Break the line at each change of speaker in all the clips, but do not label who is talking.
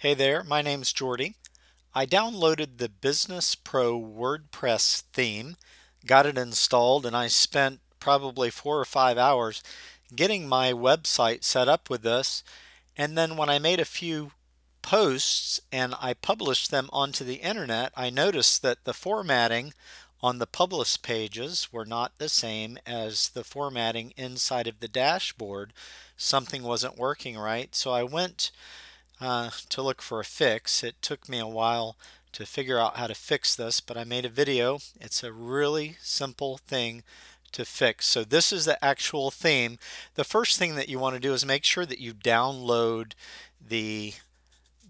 Hey there, my name's Jordy. I downloaded the Business Pro WordPress theme, got it installed, and I spent probably four or five hours getting my website set up with this. And then when I made a few posts and I published them onto the internet, I noticed that the formatting on the published pages were not the same as the formatting inside of the dashboard. Something wasn't working right. So I went uh, to look for a fix. It took me a while to figure out how to fix this, but I made a video. It's a really simple thing to fix. So this is the actual theme. The first thing that you want to do is make sure that you download the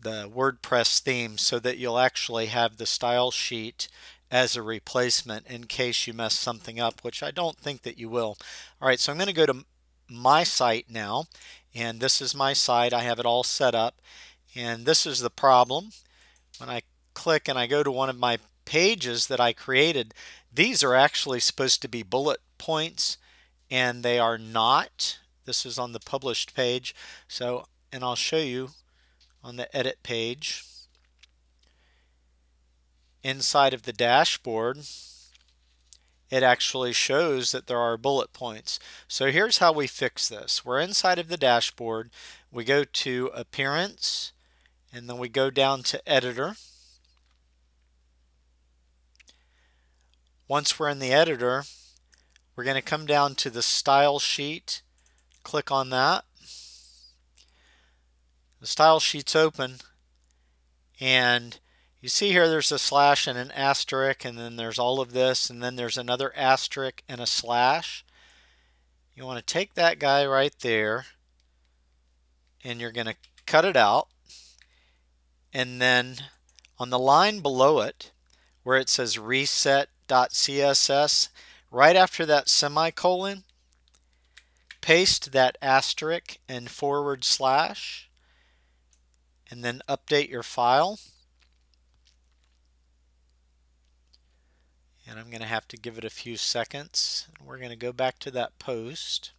the WordPress theme so that you'll actually have the style sheet as a replacement in case you mess something up, which I don't think that you will. All right, so I'm going to go to my site now and this is my site. I have it all set up. And this is the problem. When I click and I go to one of my pages that I created these are actually supposed to be bullet points and they are not. This is on the published page. So and I'll show you on the edit page. Inside of the dashboard it actually shows that there are bullet points. So here's how we fix this. We're inside of the dashboard. We go to Appearance, and then we go down to Editor. Once we're in the editor, we're going to come down to the Style Sheet, click on that. The Style Sheet's open, and you see here there's a slash and an asterisk and then there's all of this and then there's another asterisk and a slash. You want to take that guy right there and you're going to cut it out and then on the line below it where it says reset.css right after that semicolon paste that asterisk and forward slash and then update your file and I'm going to have to give it a few seconds. We're going to go back to that post.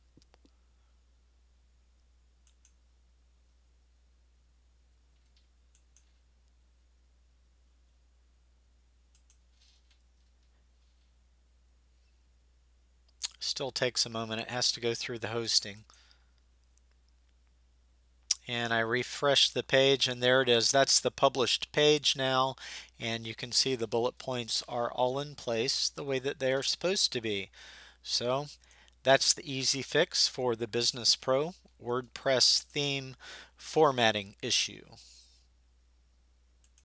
Still takes a moment. It has to go through the hosting and I refresh the page and there it is. That's the published page now and you can see the bullet points are all in place the way that they are supposed to be. So that's the easy fix for the Business Pro WordPress theme formatting issue